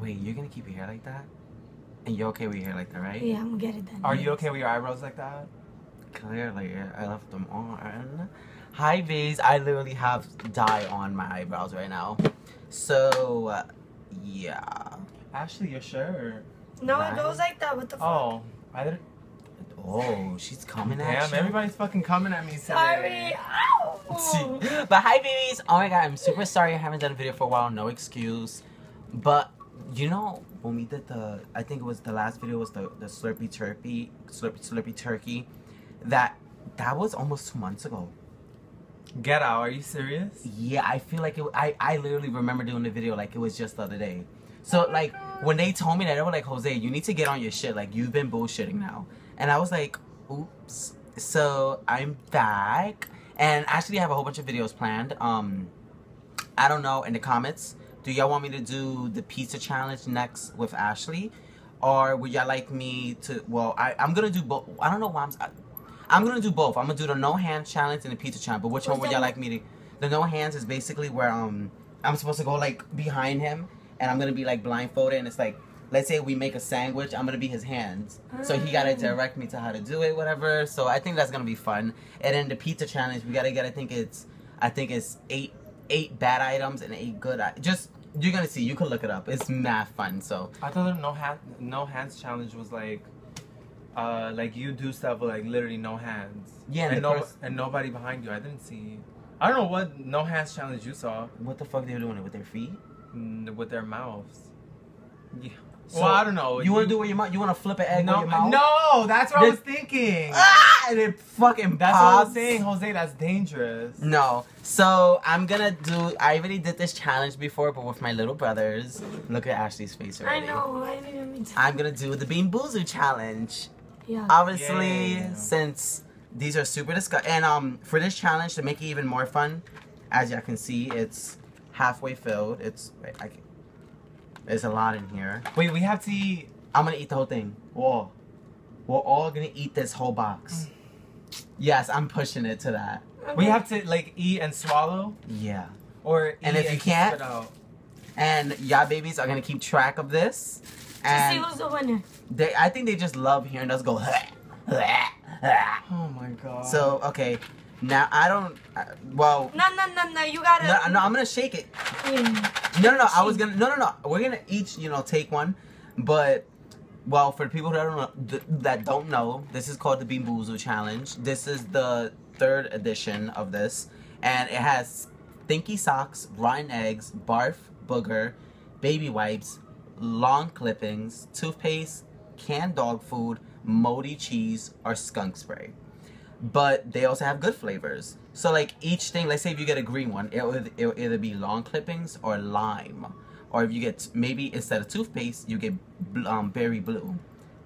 Wait, you're gonna keep your hair like that? And you're okay with your hair like that, right? Yeah, I'm gonna get it done. Are you okay with your eyebrows like that? Clearly, I left them on. Hi, V's. I literally have dye on my eyebrows right now. So, uh, yeah. Ashley, your shirt. No, Right. it goes like that. What the fuck? Oh, I didn't. Oh, she's coming at Damn, you. everybody's fucking coming at me today. Sorry. Ow. but hi, babies. Oh my god, I'm super sorry I haven't done a video for a while. No excuse. But you know when we did the, I think it was the last video was the the Slurpy Turkey, Slurpy Slurpy Turkey. That that was almost two months ago. Get out. Are you serious? Yeah, I feel like it. I I literally remember doing the video like it was just the other day. So like when they told me that they were like Jose, you need to get on your shit. Like you've been bullshitting now, and I was like, oops. So I'm back, and actually I have a whole bunch of videos planned. Um, I don't know in the comments. Do y'all want me to do the pizza challenge next with Ashley, or would y'all like me to? Well, I I'm gonna do both. I don't know why I'm. I, I'm gonna do both. I'm gonna do the no hands challenge and the pizza challenge. But which one would y'all like me to? The no hands is basically where um I'm supposed to go like behind him and I'm gonna be like blindfolded and it's like let's say we make a sandwich, I'm gonna be his hands. So he gotta Ah. direct me to how to do it, whatever. So I think that's gonna be fun. And then the pizza challenge, we gotta get I think it's I think it's eight eight bad items and eight good i- just you're gonna see, you can look it up. It's math fun. So I thought the no hand, no hands challenge was like, uh, like you do stuff with like literally no hands. Yeah, and and no, pers- and nobody behind you. I didn't see. I don't know what no hands challenge you saw what the fuck they were doing it with their feet? mm, with their mouths. Yeah. So well, I don't know. You wanna do it with your mouth? You wanna flip an egg no, with your mouth? no, that's what I was thinking. Ah! And it fucking That's what I was saying, Jose. That's dangerous. No. So I'm gonna do. I already did this challenge before, but with my little brothers. Look at Ashley's face I already. know. I didn't even I'm gonna do the Bean Boozled challenge. Yeah. Obviously, Yeah. since these are super disgusting, and um, for this challenge to make it even more fun, as y'all can see, it's halfway filled. It's wait, I can, there's a lot in here. Wait, we have to eat. I'm gonna eat the whole thing. Whoa. We're all gonna eat this whole box. Mm. Yes, I'm pushing it to that. We have to like eat and swallow, Yeah. or eat And if you just can't- spit out. And y'all babies are gonna keep track of this. To see who's the winner. they, I think they just love hearing us go. Oh my god. so okay, now I don't. Uh, well, No, no, no, no. You gotta. no, no, I'm gonna shake it. Yeah. No, no, no. I was gonna. No, no, no. We're gonna each, you know, take one. But, well, for people that don't know, th- that don't know, this is called the Bean Boozle Challenge. This is the third edition of this, and it has stinky socks, rotten eggs, barf, booger, baby wipes, lawn clippings, toothpaste, canned dog food, moldy cheese, or skunk spray. But they also have good flavors. So like each thing, let's say if you get a green one, it would it would either be lawn clippings or lime. Or if you get maybe instead of toothpaste, you get um, berry blue.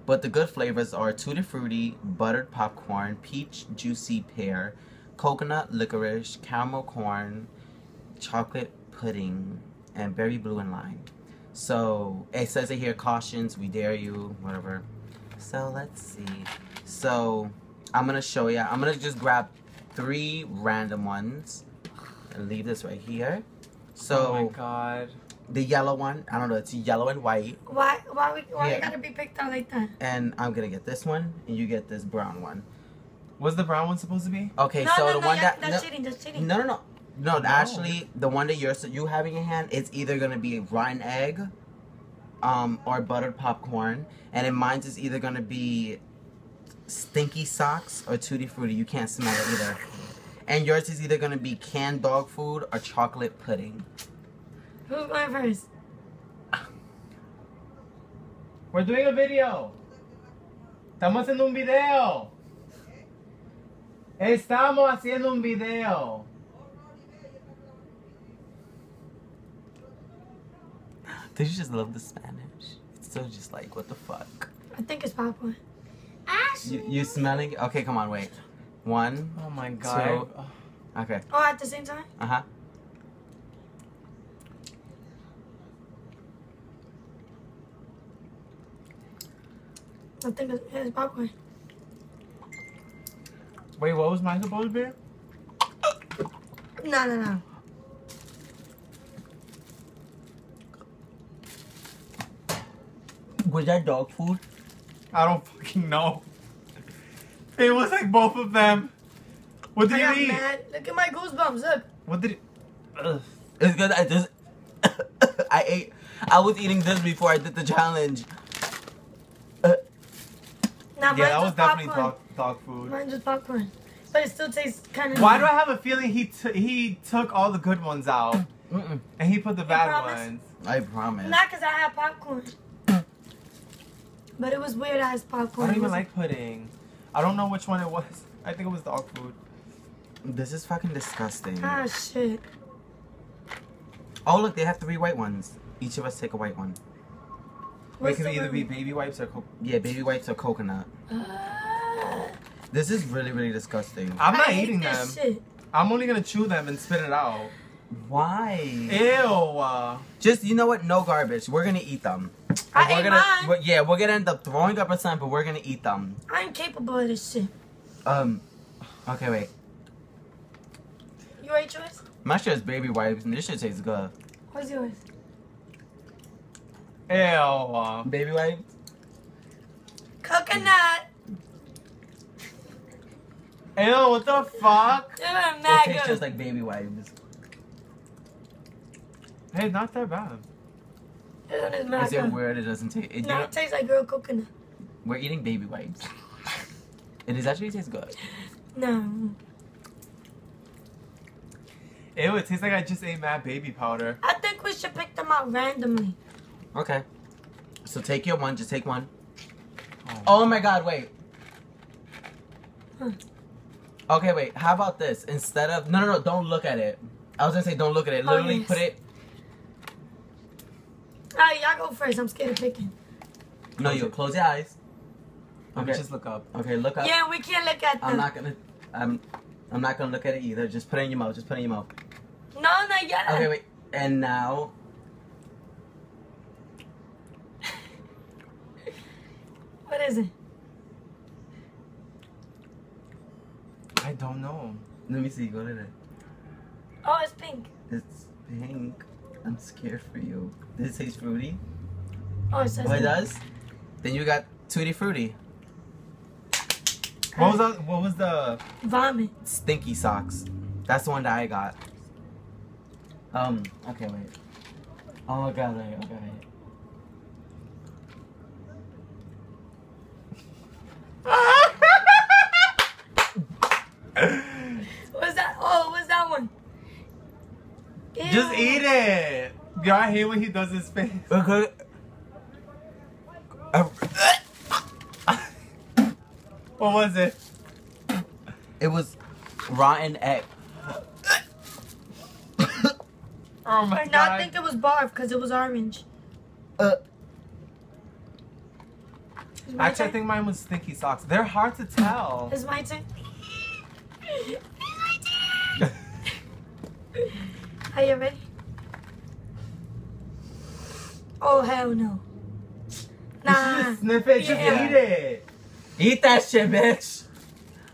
But the good flavors are tutti frutti, buttered popcorn, peach juicy pear, coconut licorice, caramel corn, chocolate pudding, and berry blue and lime. So it says it here cautions, we dare you, whatever. So let's see. So I'm gonna show you. I'm gonna just grab three random ones and leave this right here. So oh my god. the yellow one, I don't know, it's yellow and white. Why? Why? We, why Yeah. you gotta be picked out like that? And I'm gonna get this one, and you get this brown one. Was the brown one supposed to be? Okay, no, so no, the no, one yeah, that that's no, cheating. That's cheating. no, no, no, no, No. Actually, the one that you're so you have in your hand, it's either gonna be rotten egg, um, or buttered popcorn, and in mine is either gonna be stinky socks or tutti frutti. You can't smell it either. And yours is either gonna be canned dog food or chocolate pudding. Who's going first? We're doing a video. Estamos haciendo un video. Estamos haciendo un video. Did you just love the Spanish? It's still just like what the fuck. I think it's popcorn. Ash. You, you smelling? Okay, come on, wait. One. Oh my god. Okay. Oh, at the same time. Uh huh. I think it's, it's popcorn. Wait, what was mine supposed to be? No, no, no. Was that dog food? I don't fucking know. It was like both of them. What did I got eat? mad. Look at my goosebumps. Look. What did? Ugh. It's good. I just I ate. I was eating this before I did the challenge. Uh, Nah, Yeah, that was just definitely popcorn. dog, dog food. Mine just popcorn. But it still tastes kind of. Why do I have a feeling he t- he took all the good ones out mm-mm. and he put the bad promise? ones? I promise. Not because I have popcorn. But it was weird ass popcorn. I don't even like pudding. I don't know which one it was. I think it was dog food. This is fucking disgusting. Ah, shit. Oh look, they have three white ones. Each of us take a white one. Wait, What's could the either one? be baby wipes or co- Yeah, baby wipes or coconut. Ah. This is really, really disgusting. I'm not I hate eating this them. Shit. I'm only gonna chew them and spit it out. Why? Ew. Just you know what? No garbage. We're gonna eat them. I we're ate gonna, mine. we're- yeah, we're gonna end up throwing up a son, but we're gonna eat them. I'm capable of this shit. Um, okay, wait. You ate yours? My shit is baby wipes, and this shit tastes good. What's yours? Ew. Baby wipes? Coconut. Ew. What the fuck? They're mad It tastes good. just like baby wipes. Hey, not that bad. This one is mad Is it good. weird? It doesn't taste. It, you No, know, it tastes like real coconut. we're eating baby wipes. It is actually tastes good. No. Ew. It tastes like I just ate mad baby powder. I think we should pick them out randomly. Okay. So take your one. Just take one. Oh, oh my god! Wait. Huh. Okay, wait. How about this? Instead of no, no, no. Don't look at it. I was gonna say don't look at it. Oh, Literally yes. put it. Alright, y'all go first. I'm scared of picking. No, you close your eyes. Let me Okay. just look up. Okay, look up. Yeah, we can't look at them. I'm not gonna. I'm. I'm not gonna look at it either. Just put it in your mouth. Just put it in your mouth. No, not yet. Okay, wait. And now. What is it? I don't know. Let me see. Go What is it? Oh, it's pink. It's pink. I'm scared for you. Does it taste fruity? Oh, it says Oh, it it. does. Then you got tutti frutti. What was that? What was the? Vomit. Stinky socks. That's the one that I got. Um. Okay. Wait. Oh my god. Wait. Okay. Wait. What's that? Oh, what's that one? Just eat it. Yo, I hate when he does his face. Okay. What was it? It was rotten egg. Oh my No, god. I think it was barf because it was orange. Uh, Is my Actually, I think mine was stinky socks. They're hard to tell. It's my turn. Are you ready? Oh hell no. Nah. Sniff it. Just Yeah. eat it. eat that shit, bitch.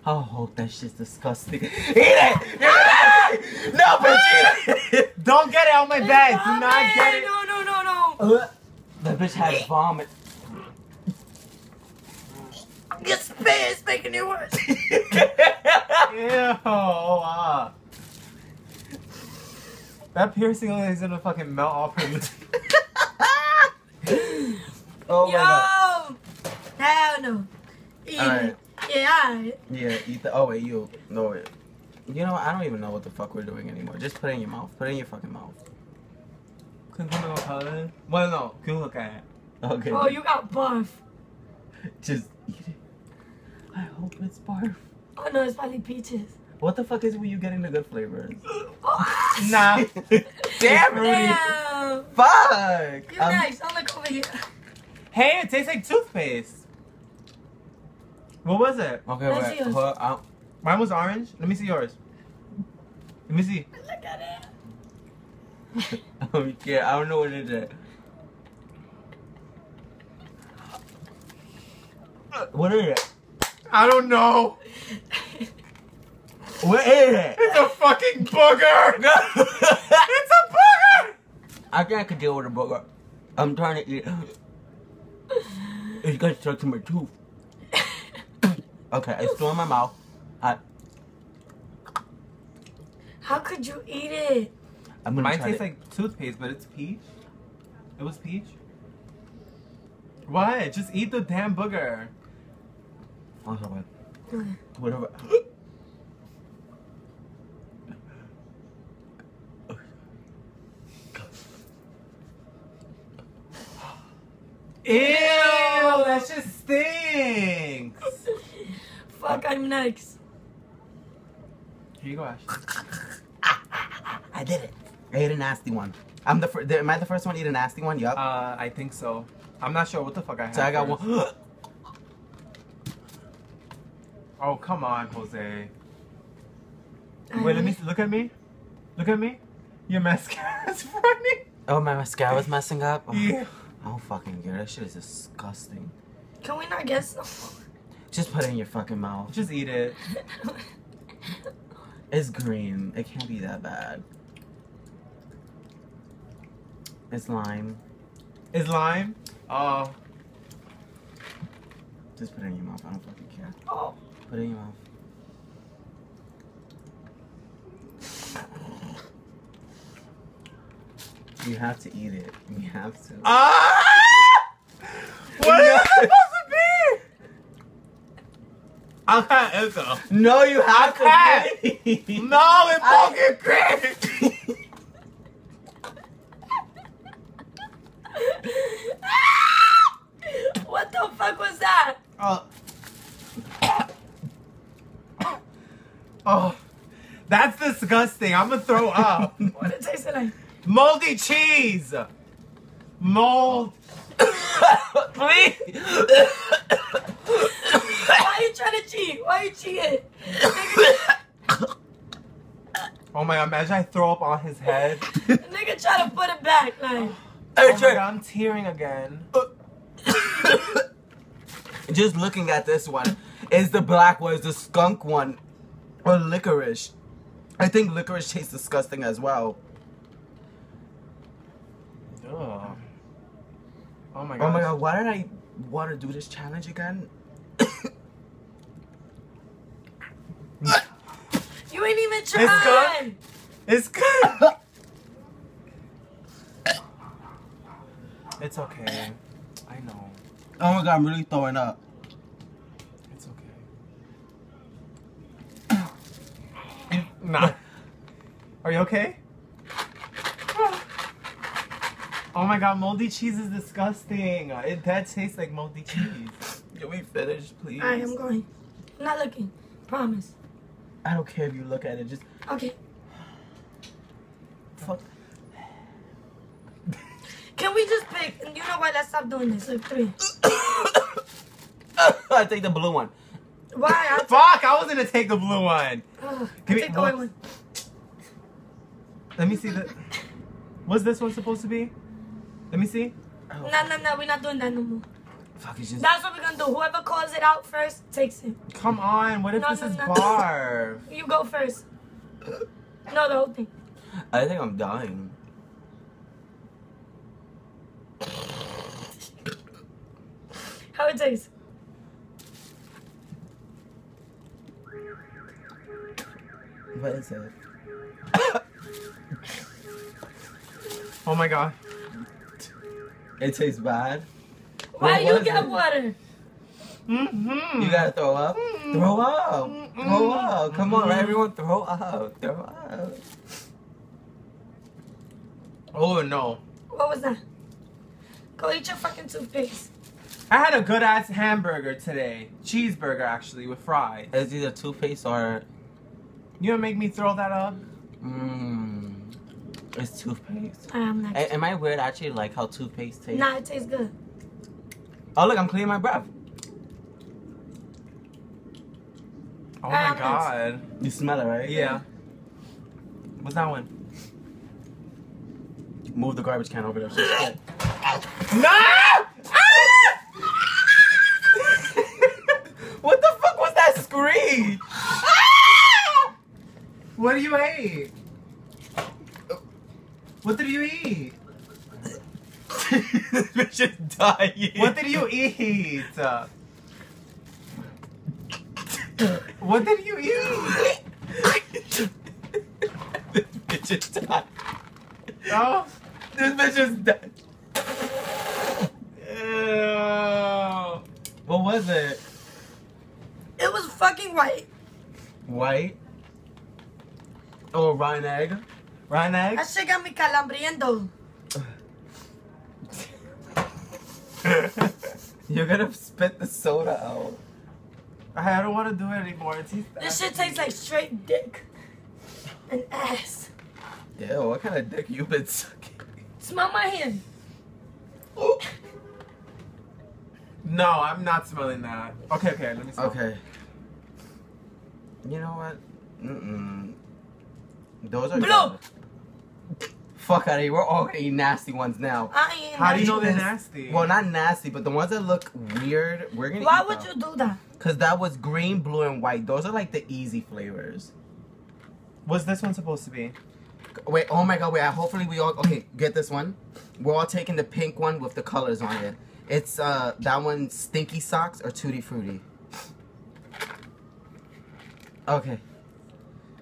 I hope that shit's disgusting. Eat it. Eat it! No, bitch, eat it. Don't get it on my It's bed. Do not get it. No, no, no, no. Uh, that bitch had vomit. Your spit is making it worse. Ew. ah. That piercing is gonna fucking melt off her lip. oh my god. Yo. Hell no. Eat Alright. Yeah, alright. Yeah, eat the. Oh wait, you. No wait. You know? I don't even know what the fuck we're doing anymore. Just put it in your mouth. Put it in your fucking mouth. Can you look at it? Well, no. Can you look at it? Okay. Oh, you got barf. Just eat it. I hope it's barf. Oh no, it's probably peaches. What the fuck is it when you getting the good flavors? Nah. Damn it! Damn. Fuck! You Um, next. I'll look over here. Hey, it tastes like toothpaste. What was it? Okay, Let's wait. see yours. Hold on. Mine was orange. Let me see yours. Let me see. Look at it. I'm scared. I don't know what it is. What is it? I don't know. What is it? It's a fucking booger. It's a booger. I think I could deal with a burger. I'm trying to eat. It got stuck to my tooth. Okay, it's still in my mouth. I, How could you eat it? I'm gonna Mine try tastes it. like toothpaste, but it's peach. It was peach. What? Just eat the damn booger. Okay. Whatever. Ew, that just stinks. Fuck, I'm next. Here you go, Ash. I did it. I ate a nasty one. I'm the first. Am I the first one to eat a nasty one? Yup. Uh, I think so. I'm not sure what the fuck I had. so I got first. one. Oh, come on, Jose. I Wait, let me look at me. Look at me. Your mascara's funny. Oh, my mascara's messing up. Oh, Yeah. I don't fucking care. That shit is disgusting. Can we not get some? Just put it in your fucking mouth. Just eat it. It's green. It can't be that bad. It's lime. It's lime? Oh. Just put it in your mouth. I don't fucking care. oh, Put it in your mouth. You have to eat it. You have to. Ah! What is it supposed to be? I can't eat though. no, you have can't. to. No, it's I- fucking great. what the fuck was that? Oh. oh. That's disgusting. I'm gonna throw up. What did it taste like? Moldy cheese. Mold. Please. Why you trying to cheat? Why are you cheating? Oh my god, imagine I throw up on his head. Nigga try to put it back, like. Oh my god, I'm tearing again. Just looking at this one, is the black one, is the skunk one, or licorice? I think licorice tastes disgusting as well. Ugh. Oh my god. Oh my god, why did I want to do this challenge again? You ain't even good? It's good. it's okay. I know. Oh my god, I'm really throwing up. It's okay. nah. Are you okay? Oh my god, moldy cheese is disgusting. It that tastes like moldy cheese. Can we finish, please? I'm going. I'm not looking. Promise. I don't care if you look at it, just Okay. fuck. Can we just pick? You know what? Let's stop doing this. Like three. I take the blue one. Why? I'll Fuck! I was gonna take the blue one. Ugh, Give me- take the white one. Let me see the. What's this one supposed to be? Let me see. Oh, No, no, no. We're not doing that no more. Fuck, it's just. That's what we're gonna do. Whoever calls it out first takes it. Come on. What if No, this no, is no. barf? You go first. No, the whole thing. I think I'm dying. How it tastes? What is it? Oh my god. It tastes bad. Why What you was get it? water? Mm-hmm. You gotta throw up? Throw up! Throw up! Come on, everyone, throw up! Throw up! Oh no. What was that? Go eat your fucking toothpaste. I had a good ass hamburger today. Cheeseburger actually with fries. It's either toothpaste or. You gonna make me throw that up? Mmm. It's toothpaste. I'm next. A- am I weird? I actually like how toothpaste tastes. Nah, it tastes good. Oh, look, I'm cleaning my breath. Oh my god. You smell it, right? Yeah. What's that one? Move the garbage can over there. Shit. No! what the fuck was that screech? What do you eat? What did you eat? Bitch is dying. What did you eat? What did you eat? this bitch is dying. Oh. This bitch is dying. Ew. What was it? It was fucking white. White? Oh, rotten egg? Rotten egg? That shit got me calambriendo. You're gonna spit the soda out. I don't want to do it anymore. It This shit tastes like straight dick and ass. Yeah, what kind of dick you been sucking? Smell my hand. No, I'm not smelling that. Okay, okay, let me smell. Okay. You know what? Mm-mm. Those are Blue. Good. Fuck out of here. We're all gonna eat nasty ones now. I ain't How do you know they're nasty? Well, not nasty, but the ones that look weird, we're gonna Why eat would them. you do that? Cause that was green, blue, and white. Those are like the easy flavors. What's this one supposed to be? Wait, oh my god, wait. Hopefully we all okay. Get this one. We're all taking the pink one with the colors on it. It's uh that one, Stinky Socks or Tutti Frutti. Okay.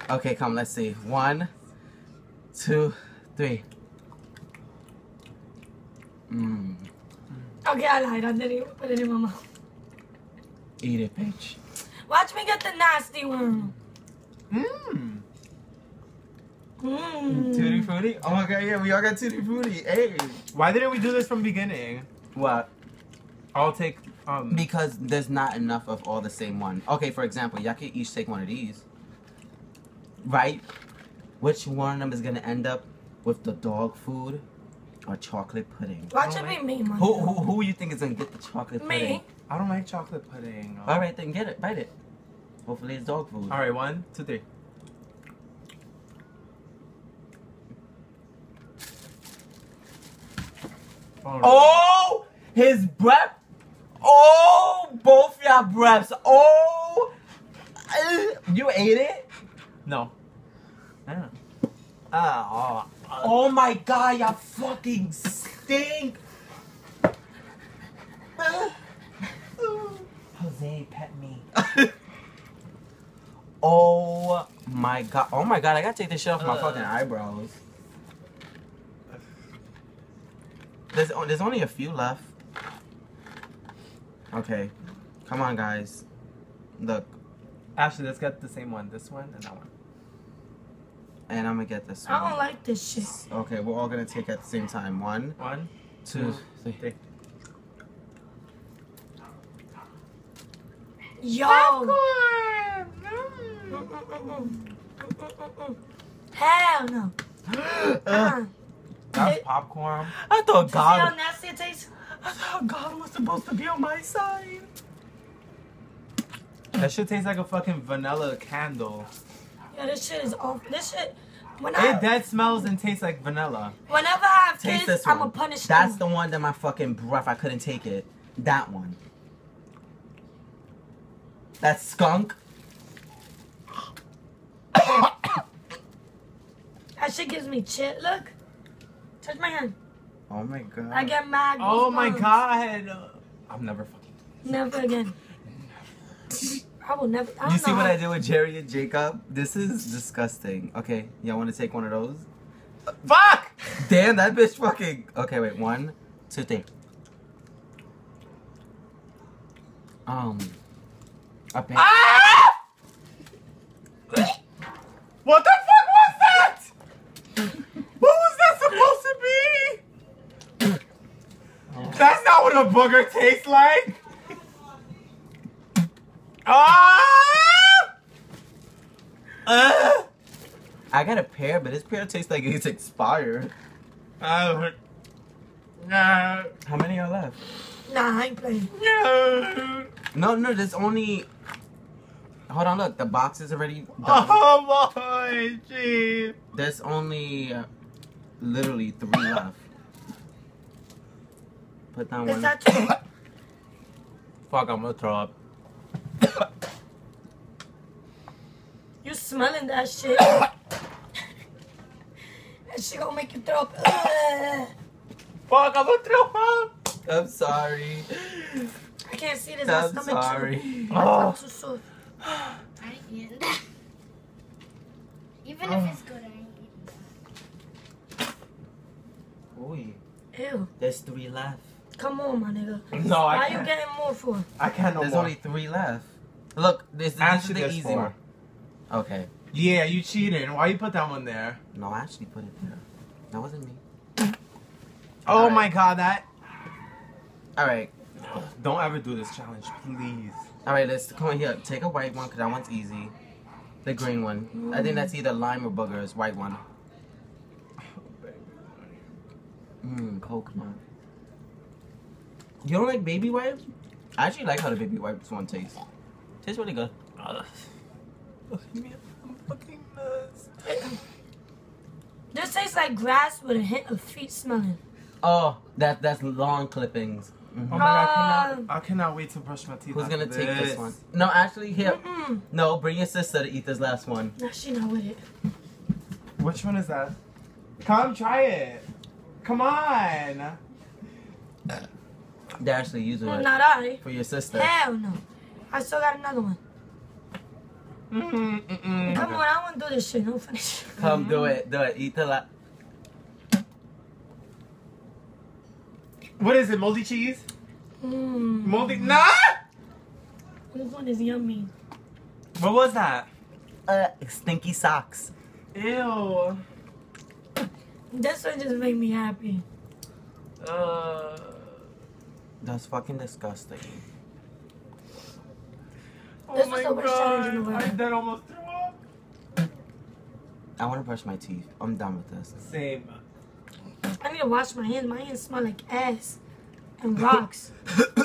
Okay, come. Let's see. One, two, three. Mmm. Okay, I lied. I didn't even put it in my mouth. Eat it, bitch. Watch me get the nasty one. Mmm. Mmm. Tutti Frutti. Oh my god, yeah, we all got Tutti Frutti. Hey. Why didn't we do this from the beginning? What? I'll take um. Because there's not enough of all the same one. Okay, for example, y'all can each take one of these. Right? Which one of them is gonna end up with the dog food or chocolate pudding? Watch it be me, man. Who who who you think is gonna get the chocolate pudding? Me. I don't like chocolate pudding. All right, then get it, bite it. Hopefully it's dog food. All right, one, two, three. Oh. Oh, his breath. Oh, both your breaths. Oh, Uh, you ate it. no. Yeah. Oh, oh my god, you fucking stink. Jose, pet me. oh my god. Oh my god, I gotta take this shit off my Ugh. fucking uh. eyebrows. There's, there's only a few left. Okay. Come on, guys. Look. Ashley, let's get the same one. This one and that one. And I'm gonna get this one. I don't like this shit. Okay, we're all gonna take at the same time. One, One, two, three. three. Yo. Mm, mm, mm, mm. Hell no. Uh, Uh-uh. That's popcorn. I thought You see how nasty it tastes? I thought God was supposed to be on my side. That should taste like a fucking vanilla candle. Yeah, this shit is off. This shit. When I, It dead smells and tastes like vanilla. whenever I have Taste kids, this I'm one. gonna punish That's them. the one that my fucking breath. I couldn't take it. That one. That skunk. That shit gives me chill. Look. Touch my hand. Oh my god. I get mad. Oh my god. I'm never fucking. Never again. I will never. I don't You see know what how- I did with Jerry and Jacob? This is disgusting. Okay, y'all want to take one of those? Fuck! Damn, that bitch fucking. Okay, wait. One, two, three. Um. A bang. Ah! What the fuck was that? What was that supposed to be? That's not what a booger tastes like. Ah! Uh, I got a pear, but this pear tastes like it's expired. Uh, no. How many are left? Nah, I ain't playing. No. No, no, there's only. Hold on, look. The box is already. done. Oh boy, gee. There's only uh, literally three left. Put down Is one. that true? Fuck, I'm gonna throw up. You smelling that shit? that shit gonna make you throw up. Fuck, I'm gonna throw up. I'm sorry. I can't see this. I'm stomach. sorry. My Oh. stomach's so sore. I ain't eating that. Even Oh. if it's good, I ain't eating that. Ooh, Ew. there's three left. Come on, my nigga. No, I Why can't. you getting more for? I can't no there's more. only three left. Look, this, this Actually, is the there's easy four. one. Okay. Yeah, you cheated. Why you put that one there? No, I actually put it there. That wasn't me. Oh Alright. my god, that. All right. Don't ever do this challenge, please. All right, let's come on here. Take a white one because that one's easy. The green one. I think that's either lime or boogers. White one. Mmm, coconut. You don't like baby wipes? I actually like how the baby wipes one tastes. Tastes really good. Look at me, I'm fucking mess. This tastes like grass with a hint of feet smelling. Oh, that that's lawn clippings. Mhm. Oh my god, I Uh, cannot, I cannot wait to brush my teeth. Who's gonna take this one? No, actually, here. Mm-mm. No, bring your sister to eat this last one. No, she not with it. Which one is that? Come try it. Come on. They're actually using Mm, it Not I. for your sister. Hell no. I still got another one. Mm-mm, mm-mm. Come on, I want to do this shit. No finish. Come do it, do it. Eat the la- What is it? Moldy cheese? Mmm. Moldy? Nah. This one is yummy. What was that? uh, stinky socks. Ew. This one just made me happy. Uh. That's fucking disgusting. Oh This was my the worst challenge in the God, world. I did almost threw up. I want to brush my teeth. I'm done with this. Same. I need to wash my hands. My hands smell like ass and rocks.